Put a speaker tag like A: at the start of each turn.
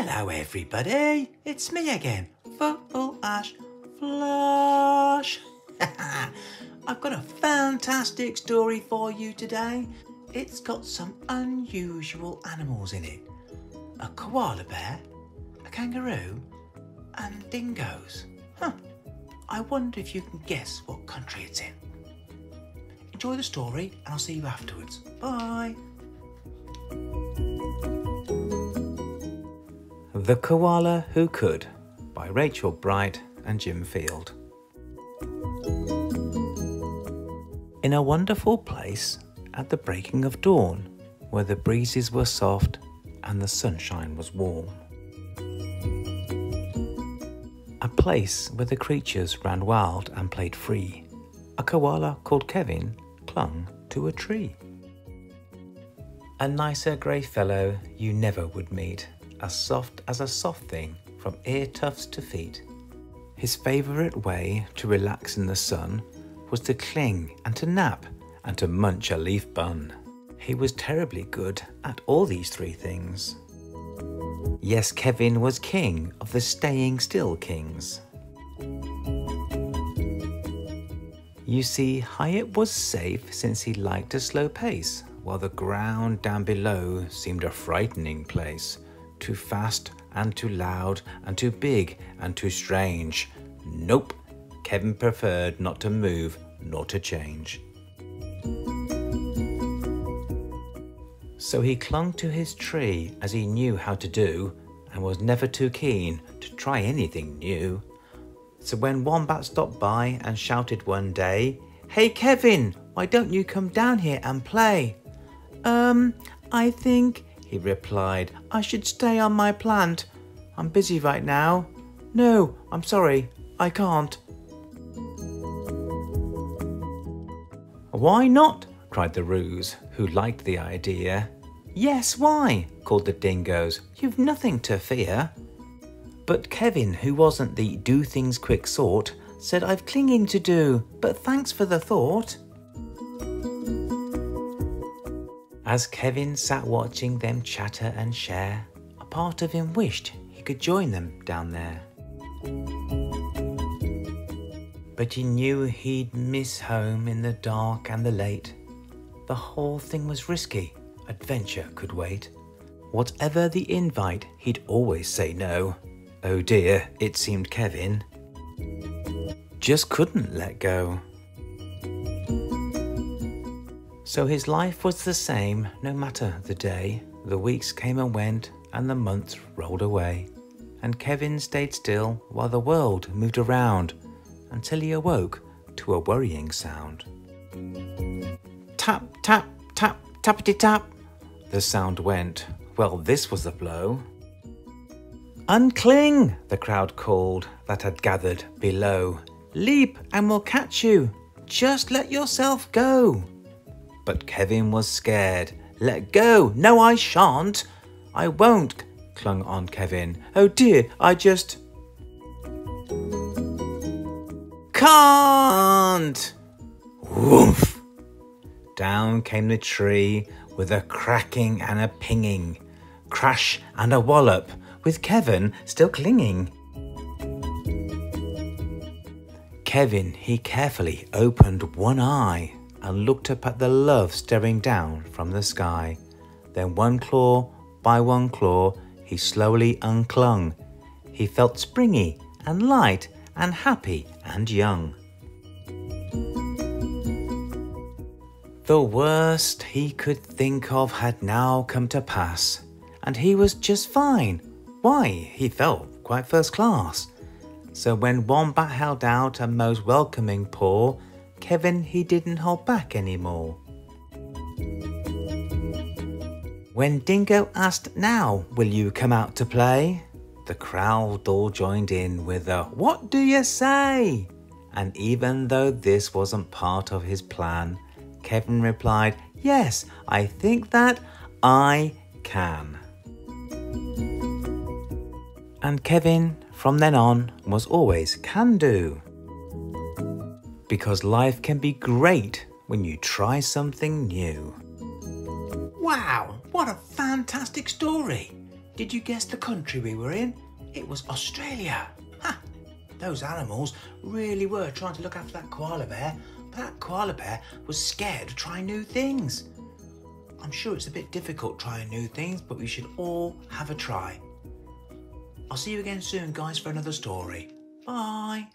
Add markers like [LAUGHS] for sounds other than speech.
A: Hello, everybody. It's me again, Football Ash Flush. [LAUGHS] I've got a fantastic story for you today. It's got some unusual animals in it a koala bear, a kangaroo, and dingoes. Huh. I wonder if you can guess what country it's in. Enjoy the story, and I'll see you afterwards. Bye.
B: The Koala Who Could by Rachel Bright and Jim Field. In a wonderful place at the breaking of dawn, where the breezes were soft and the sunshine was warm. A place where the creatures ran wild and played free. A koala called Kevin clung to a tree. A nicer grey fellow you never would meet as soft as a soft thing from ear tufts to feet. His favourite way to relax in the sun was to cling and to nap and to munch a leaf bun. He was terribly good at all these three things. Yes, Kevin was king of the staying still kings. You see, Hyatt was safe since he liked a slow pace, while the ground down below seemed a frightening place too fast and too loud and too big and too strange. Nope, Kevin preferred not to move nor to change. So he clung to his tree as he knew how to do and was never too keen to try anything new. So when Wombat stopped by and shouted one day, Hey Kevin, why don't you come down here and play? Um, I think he replied. I should stay on my plant. I'm busy right now. No, I'm sorry, I can't. Why not? cried the Roos, who liked the idea. Yes, why? called the Dingoes. You've nothing to fear. But Kevin, who wasn't the do things quick sort, said I've clinging to do, but thanks for the thought. As Kevin sat watching them chatter and share, a part of him wished he could join them down there. But he knew he'd miss home in the dark and the late. The whole thing was risky, adventure could wait. Whatever the invite, he'd always say no. Oh dear, it seemed Kevin just couldn't let go. So his life was the same no matter the day. The weeks came and went, and the months rolled away. And Kevin stayed still while the world moved around until he awoke to a worrying sound. Tap, tap, tap, tappity tap. The sound went. Well, this was a blow. Uncling, the crowd called that had gathered below. Leap and we'll catch you. Just let yourself go. But Kevin was scared. Let go! No, I shan't! I won't! clung on Kevin. Oh dear, I just. Can't! Woof! Down came the tree with a cracking and a pinging, crash and a wallop, with Kevin still clinging. Kevin, he carefully opened one eye and looked up at the love staring down from the sky. Then one claw by one claw he slowly unclung. He felt springy and light and happy and young. The worst he could think of had now come to pass, and he was just fine. Why, he felt quite first class. So when Wombat held out a most welcoming paw, Kevin, he didn't hold back anymore. When Dingo asked, Now, will you come out to play? The crowd all joined in with a, What do you say? And even though this wasn't part of his plan, Kevin replied, Yes, I think that I can. And Kevin, from then on, was always can do because life can be great when you try something new.
A: Wow, what a fantastic story! Did you guess the country we were in? It was Australia. Ha! Those animals really were trying to look after that koala bear, but that koala bear was scared to try new things. I'm sure it's a bit difficult trying new things, but we should all have a try. I'll see you again soon, guys, for another story. Bye.